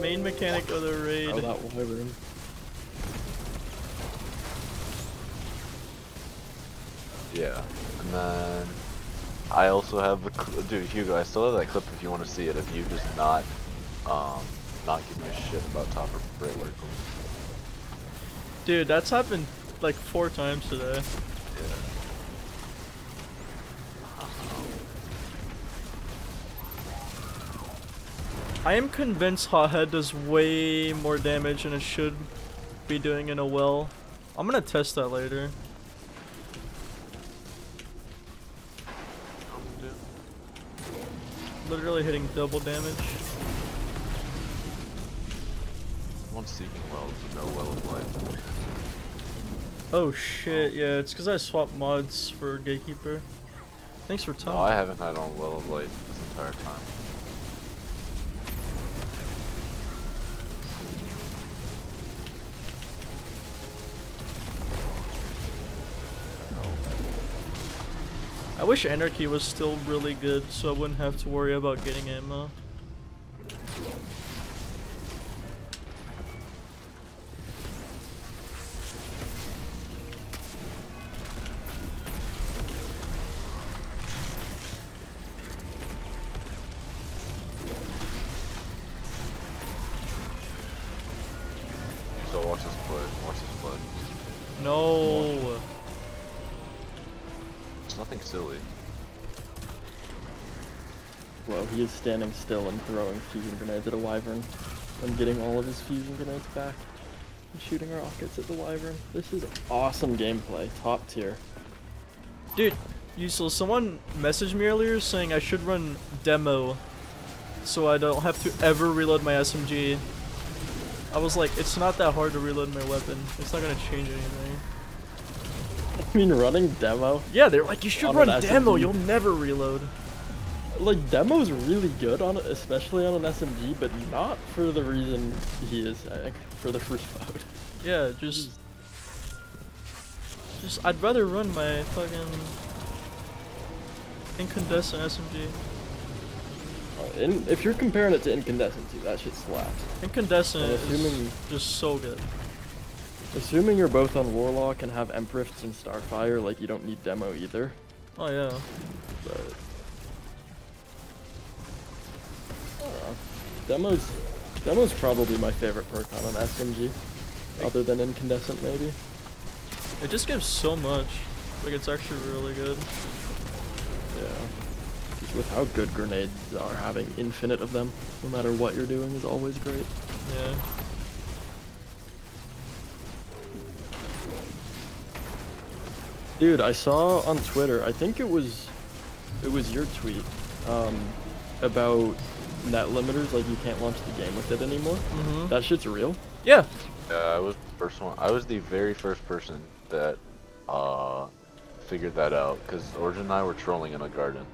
Main mechanic of the raid. Oh, that wyvern. Yeah, and then I also have the cl- dude Hugo. I still have that clip if you want to see it. If you just not, um, not give me a shit about top or Brit work. Dude, that's happened like four times today. Yeah. I am convinced Hothead does way more damage than it should be doing in a well. I'm gonna test that later. Literally hitting double damage. One seeking well, but no well of life. Oh shit, yeah, it's because I swapped mods for Gatekeeper. Thanks for No, telling I haven't had on well of Light this entire time. I wish Anarchy was still really good so I wouldn't have to worry about getting ammo. Well, he is standing still and throwing fusion grenades at a wyvern. And getting all of his fusion grenades back. And shooting rockets at the wyvern. This is awesome gameplay. Top tier. Dude, useless. Someone messaged me earlier saying I should run demo so I don't have to ever reload my SMG. I was like, it's not that hard to reload my weapon. It's not gonna change anything. I mean, running demo. Yeah, they're like, you should run demo. SMG. You'll never reload. Like, demo's really good on it, especially on an SMG, but not for the reason he is, I think, for the first mode. Yeah, just, just I'd rather run my fucking incandescent SMG. Uh, in, if you're comparing it to Incandescent, too, that shit slaps. Incandescent And is assuming, just so good. assuming you're both on Warlock and have Empress and Starfire, like, you don't need demo either. Oh yeah. But Demos, demo's probably my favorite perk on an SMG, other than incandescent maybe. It just gives so much. Like it's actually really good. Yeah. Just with how good grenades are, having infinite of them, no matter what you're doing, is always great. Yeah. Dude, I saw on Twitter. I think it was, it was your tweet, um, about net limiters. Like you can't launch the game with it anymore. Mhm. That shit's real. Yeah. Yeah, I was the first one. I was the very first person that uh figured that out because Origin and I were trolling in a garden,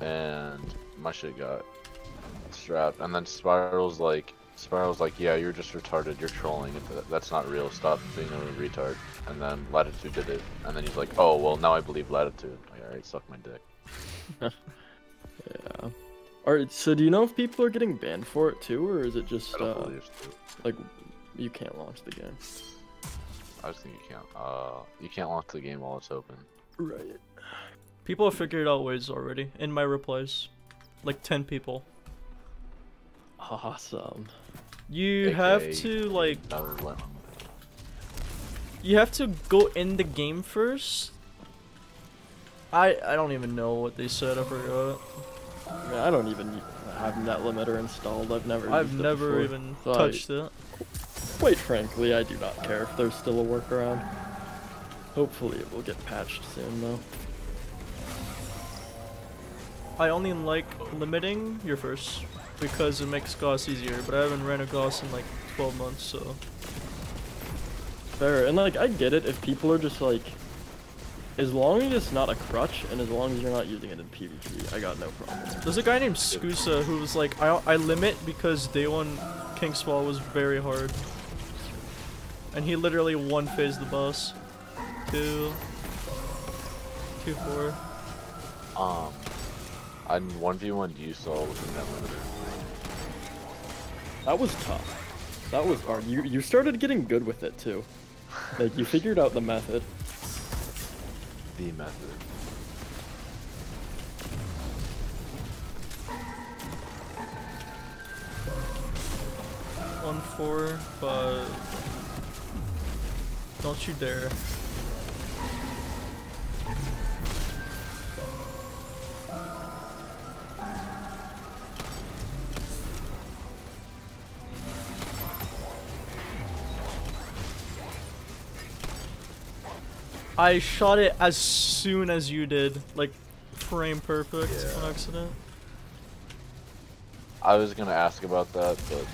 and my shit got strapped. And then Spiral's like, Spiral's like, yeah, you're just retarded. You're trolling. That's not real. Stop being a retard. And then Latitude did it. And then he's like, oh well, now I believe Latitude. Like, all right, suck my dick. Yeah. Alright, so do you know if people are getting banned for it too, or is it just I don't uh, believe so. like you can't launch the game? I just think you can't. Uh, you can't launch the game while it's open. Right. People have figured out ways already in my replies. Like 10 people. Awesome. You have to like Never let them. you have to go in the game first. I I don't even know what they said. I forgot. I, mean, I don't even have net limiter installed. I've never. I've used it never even So I- touched it. Quite frankly, I do not care if there's still a workaround. Hopefully, it will get patched soon, though. I only like limiting your first because it makes Goss easier, but I haven't ran a Goss in like 12 months, so Fair, and like I get it if people are just like, as long as it's not a crutch and as long as you're not using it in PvP, I got no problem. there's a guy named Skusa who was like, I I limit because day one King's Fall was very hard, and he literally one phase the boss, two, two four. Um, I one v one you saw with the limiter. That was tough. That was hard. You you started getting good with it too. Like you figured out the method. The method. One four, but don't you dare. I shot it as soon as you did, like frame perfect Yeah. on accident. I was gonna ask about that, but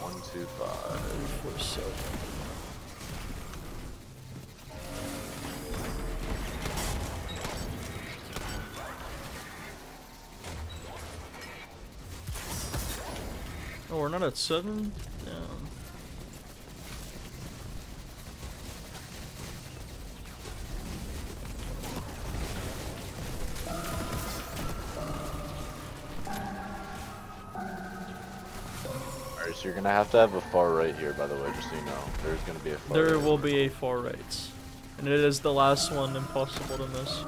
one, two, five. Four seven. We're not at seven? Damn. Alright, so you're gonna have to have a far right here, by the way, just so you know. There's gonna be a far There right. will be a far right. And it is the last one impossible to miss.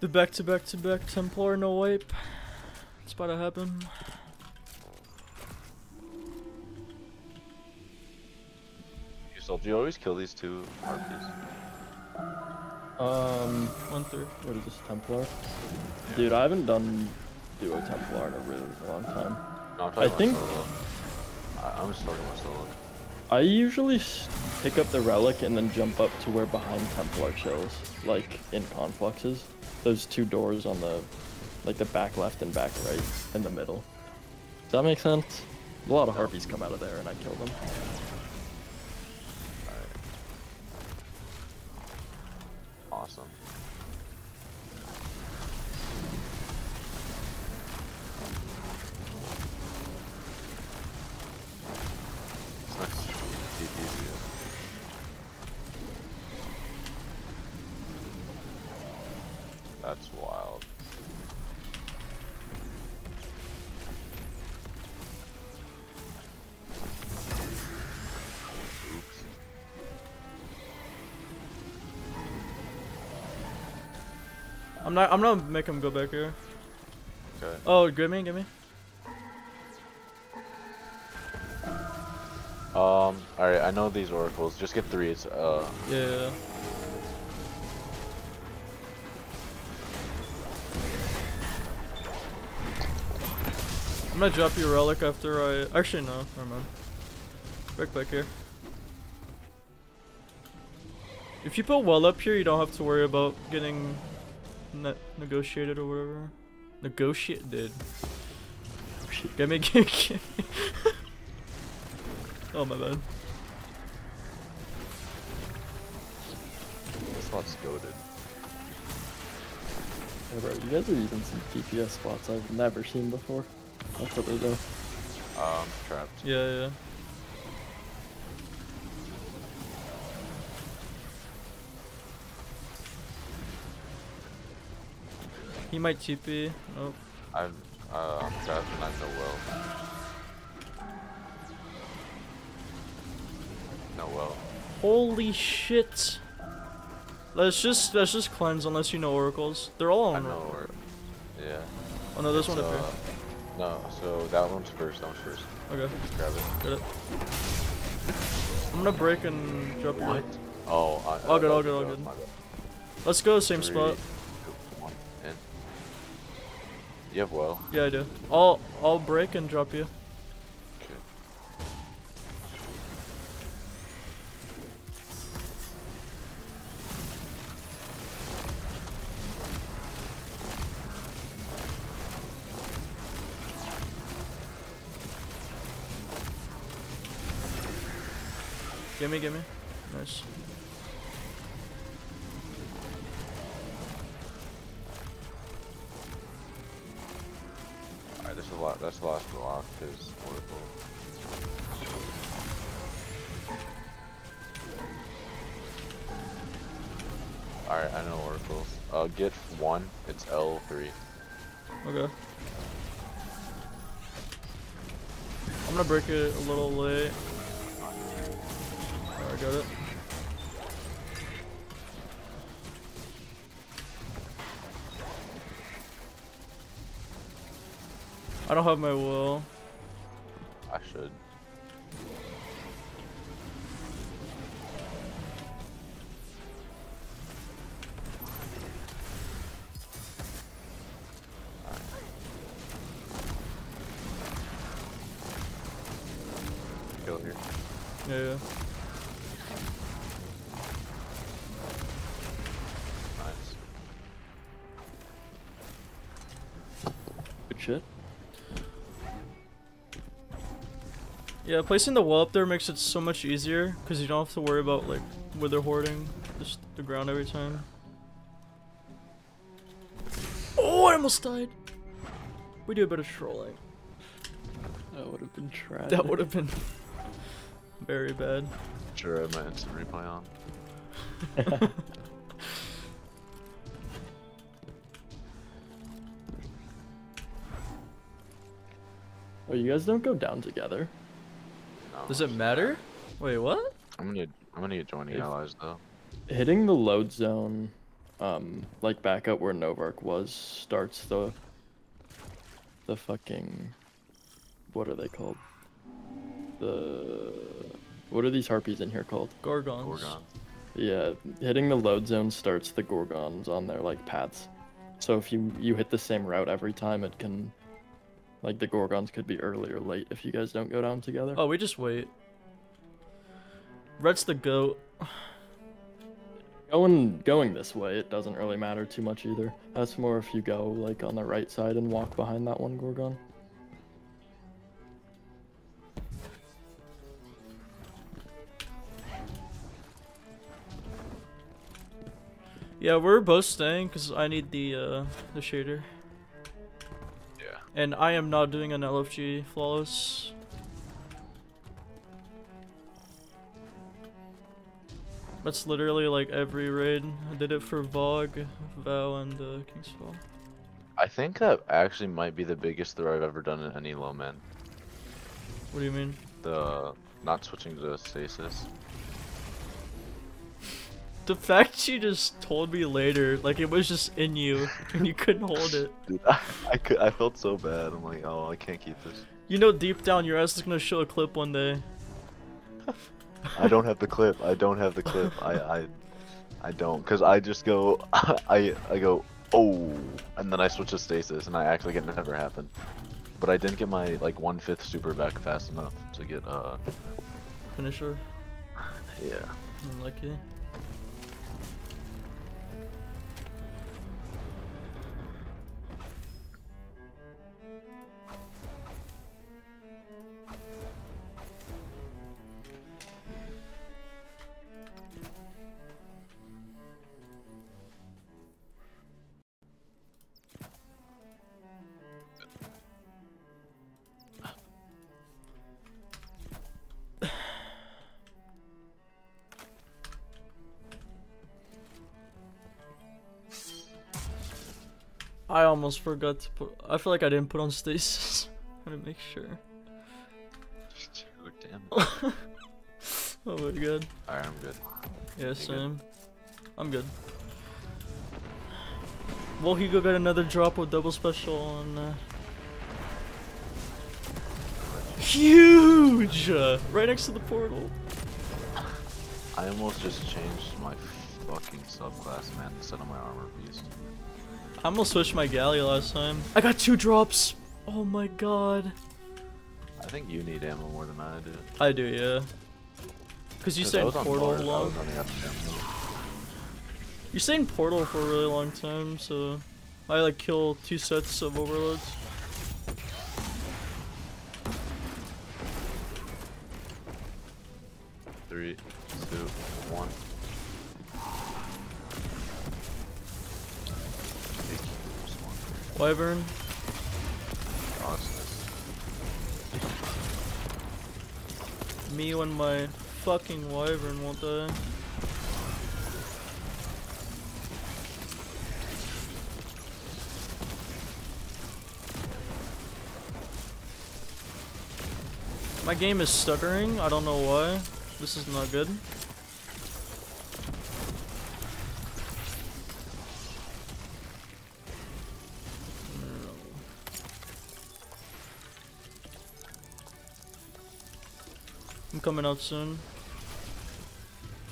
The back to back to back Templar no wipe. It's about to happen. So do you always kill these two harpies? Um, One through. what is this Templar? Dude, I haven't done duo Templar in a really long time. No, I'm talking about think- solo. I, I'm just talking about solo. I usually pick up the relic and then jump up to where behind Templar chills, like in confluxes. Those two doors on the, like the back left and back right in the middle. Does that make sense? A lot of harpies come out of there and I kill them. I'm not. I'm not make him go back here. Okay. Oh, give me, give me. Um, alright, I know these oracles. Just get three. It's, uh, Yeah. I'm gonna drop your relic after I. Actually, no. Never mind. Back back here. If you put well up here, you don't have to worry about getting ne negotiated or whatever. Negotiate, dude. Get me, get me. oh my bad. this spot's goaded. Yeah, bro, you guys are using some DPS spots I've never seen before. That's what they do. Um, trapped. Yeah, yeah. He might TP. Oh, I'm, uh, I'm I know well. No well. holy shit! Let's just let's just cleanse unless you know oracles. They're all I on. know where. Yeah. Oh no, there's one so, up here. uh, No, so that one's first. That one's first. Okay, Just grab it. get it. I'm gonna break and drop What? you. Oh, I, All I- good, all good, all good. Let's go same Three, spot. You have well. Yeah, I do. I'll I'll break and drop you. Okay. Gimme, gimme. Nice. Last. That's the block because Oracle. Alright, I know oracles. Uh, get one. It's L three. Okay. I'm gonna break it a little late. Alright, got it. I don't have my will. I should. Yeah, placing the wall up there makes it so much easier because you don't have to worry about like where they're hoarding just the ground every time. Oh, I almost died. We do a bit of trolling. That would have been tragic. That would have been very bad. Sure, I have my instant replay on. Oh, you guys don't go down together. No, Does it matter? Wait, what? I'm gonna. I'm gonna get joining If- allies though. Hitting the load zone, um, like back up where Novarc was, starts the the fucking what are they called? The what are these harpies in here called? Gorgons. Gorgon. Yeah, hitting the load zone starts the gorgons on their like paths. So if you you hit the same route every time, it can like the gorgons could be early or late if you guys don't go down together. Oh, we just wait. Red's the goat. Going going this way, it doesn't really matter too much either. That's more if you go like on the right side and walk behind that one gorgon. Yeah, we're both staying because I need the uh, the shader. And I am not doing an LFG flawless. That's literally like every raid. I did it for VoG, Val, and uh, King's Fall. I think that actually might be the biggest throw I've ever done in any low man. What do you mean? The not switching to stasis. The fact you just told me later, like it was just in you, and you couldn't hold it. Dude, I, I, could, I felt so bad. I'm like, oh, I can't keep this. You know, deep down, your ass is gonna show a clip one day. I don't have the clip. I don't have the clip. I I, I don't, cause I just go, I I go, oh, and then I switch to stasis, and I actually get never happened. But I didn't get my like one fifth super back fast enough to get uh Finisher. yeah. Unlucky. I almost forgot to put. I feel like I didn't put on stasis. I had to make sure. Dude, damn. Oh my god. Alright, I'm good. Yeah, good? same. I'm good. Will Hugo get another drop with double special on? Uh... Huge! Uh, right next to the portal. I almost just changed my fucking subclass, man, instead of my armor beast. I almost switched my galley last time. I got two drops. Oh my god. I think you need ammo more than I do. I do, yeah. Cause you 'Cause I stayed in on portal Mars, long. was running out of ammo. You stayed in portal for a really long time, so I like kill two sets of overloads. Three, two, one. Wyvern. Me when my fucking wyvern won't die. My game is stuttering, I don't know why. This is not good. Coming out soon.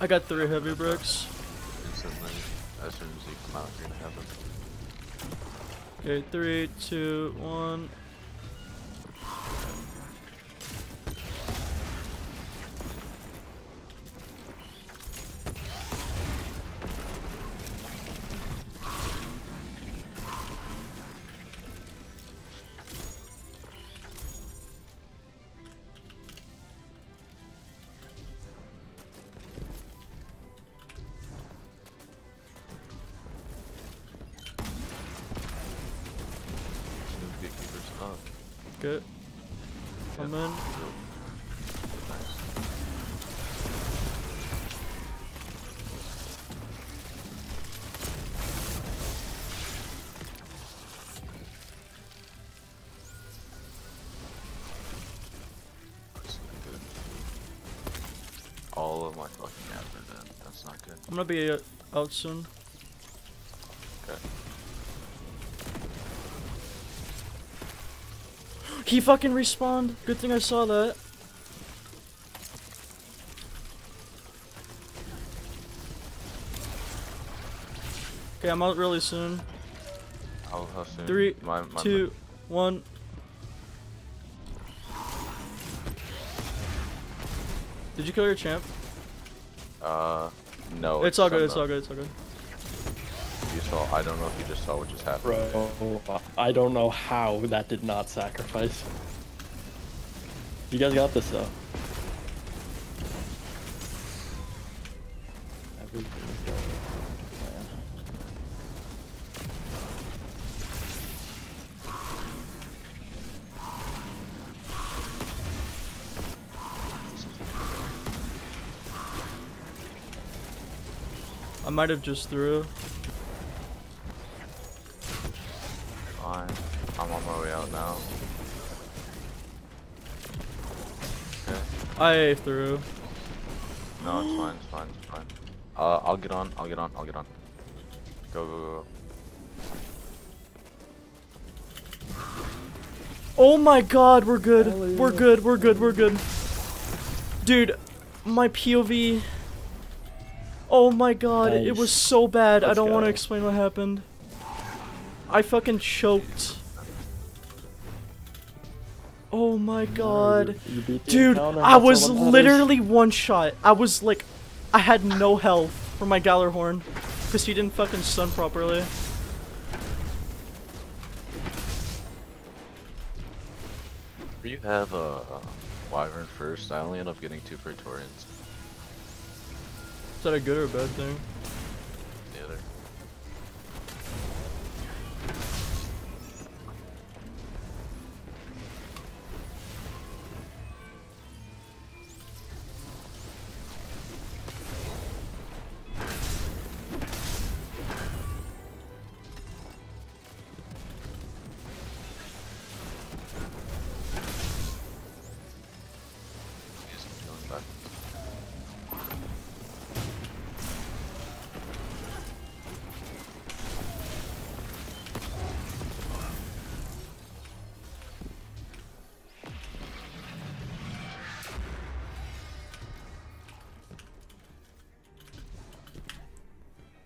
I got three heavy bricks. Instantly, as soon as you come out, you're gonna have them. Okay, three, two, one. Good. I'm Yeah. in. Nice. That's not good. All of my fucking dead. That's not good. I'm gonna be out soon. He fucking respawned. Good thing I saw that. Okay, I'm out really soon. How, how soon? Three, my, my, two, one. Did you kill your champ? Uh, no. it's all good. It's all good. It's all good. You saw. I don't know if you just saw what just happened. Bro, I don't know how that did not sacrifice. You guys got this though. Everything's going to plan. I might have just threw. I threw. No, it's fine. It's fine. It's fine. Uh, I'll get on. I'll get on. I'll get on. Go, go, go. Oh my god, we're good. Hell We're good. We're good. We're good. Dude, my POV. Oh my god, it was so bad. I Let's don't want to explain what happened. I fucking choked. Oh my god. You beat Dude, I was all that matters. literally one shot. I was like, I had no health for my Gjallarhorn. Because he didn't fucking stun properly. You have a uh, wyvern first. I only end up getting two Praetorians. Is that a good or a bad thing?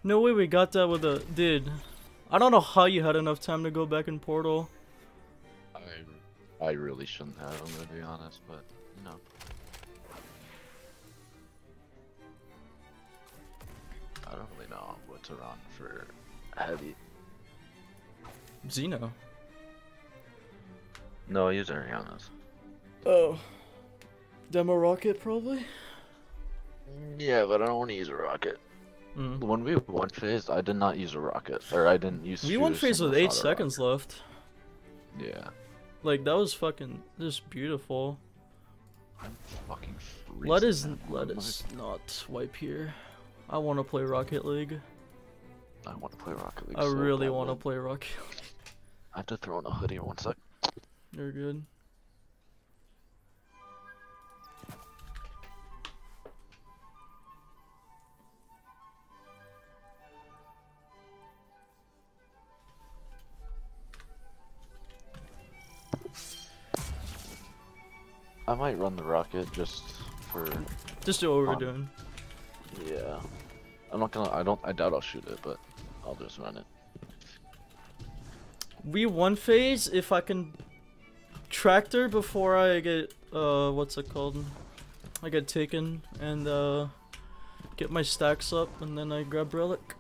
No way we got that with a dude. I don't know how you had enough time to go back in Portal. I, I really shouldn't have, I'm gonna be honest, but you know. I don't really know what to run for heavy. Xeno. No, I use Arianas. Oh. Demo Rocket probably? Yeah, but I don't want to use a rocket. Mm. When we one phase, I did not use a rocket, or I didn't use. We won phase with 8 seconds left. Yeah, Like, that was fucking just beautiful. I'm fucking. Let freezing, us, man. let us not wipe here. I want to play Rocket League. I, I want to play Rocket League. I so really want to play Rocket League. I have to throw in a hoodie one sec. You're good. I might run the rocket just for. Just do what we're doing. Yeah. I'm not gonna. I don't. I doubt I'll shoot it, but I'll just run it. We one phase if I can tractor before I get uh what's it called? I get taken and uh get my stacks up and then I grab relic.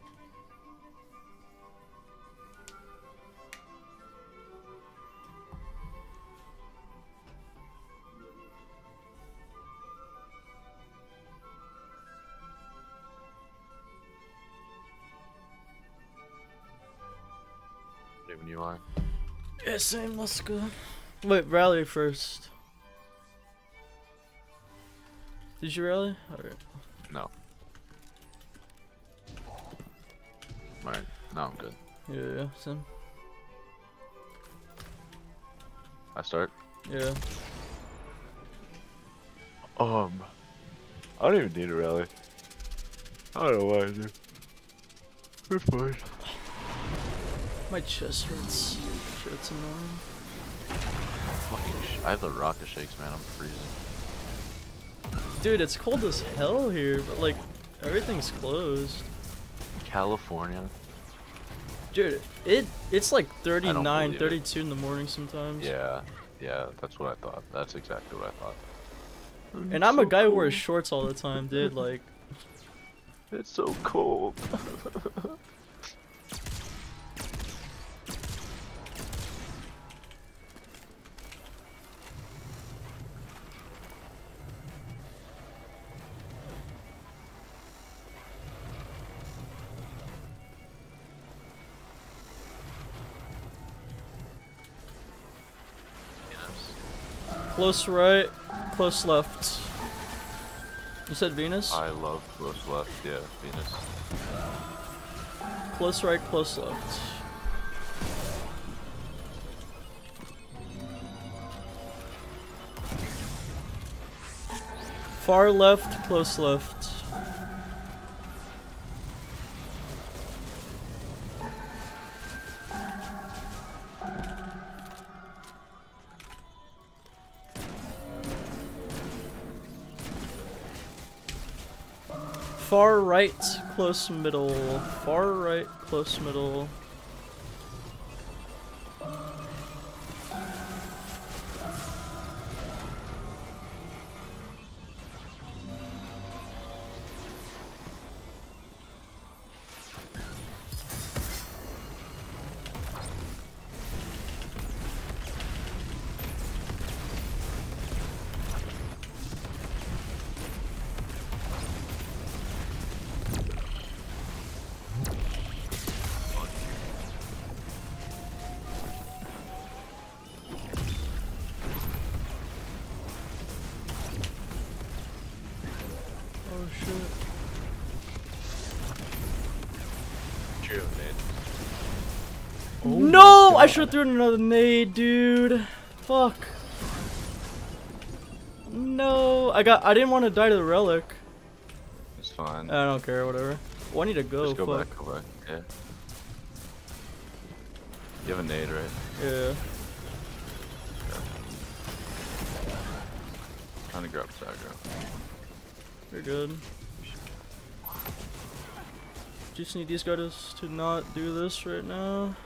Ready you are. Yeah, same, let's go. Wait, rally first. Did you rally? Alright. No. Alright. No, I'm good. Yeah, yeah, same. I start. Yeah. Um. I don't even need a rally. I don't know why I do. We're fine. My chest hurts. Shit's annoying. Fucking sh- I have the rocket shakes, man. I'm freezing. Dude, it's cold as hell here, but like, everything's closed. California. Dude, it it's like 39, believe it. 32 in the morning sometimes. Yeah. Yeah, that's what I thought. That's exactly what I thought. And I'm a guy who wears shorts all the time, dude. Like, It's so cold. close right, close left. You said Venus? I love close left. Yeah, Venus. Close right, close left. Far left, close left. Far right, close middle. Far right, close middle. I should have thrown another nade, dude. Fuck. No, I got. I didn't want to die to the relic. It's fine. I don't care, whatever. Well, I need to go. Just go fuck. back, go back. Yeah. You have a nade, right? Yeah. Trying to grab Sagro. You're good. Just need these guys to not do this right now.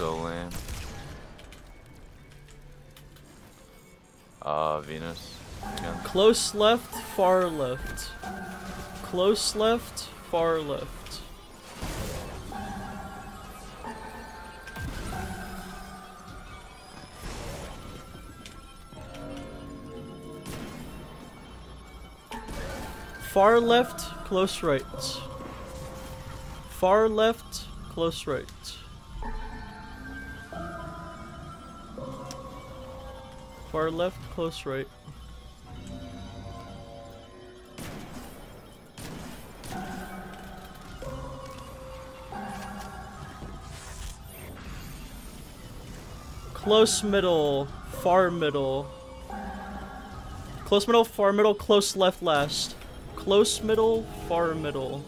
So lame. Uh, Venus. Again. Close left, far left. Close left, far left. Far left, close right. Far left, close right. Far left, close right. Close middle, far middle. Close middle, far middle, close left last. Close middle, far middle.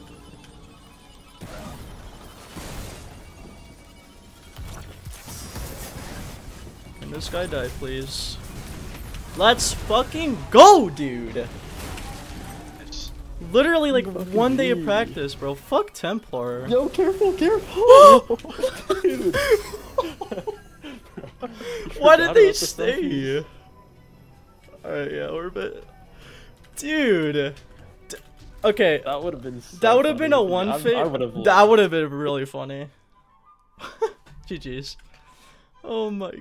Can this guy die, please? Let's fucking go, dude! Literally like one day of practice, bro. Fuck Templar. Yo, careful, careful. Dude. Why did they about the stay? Alright, yeah, orbit. Dude. D- okay, That would have been. So that would have been a one I'm- fit. I would have. That would have been really funny. GG's. Oh my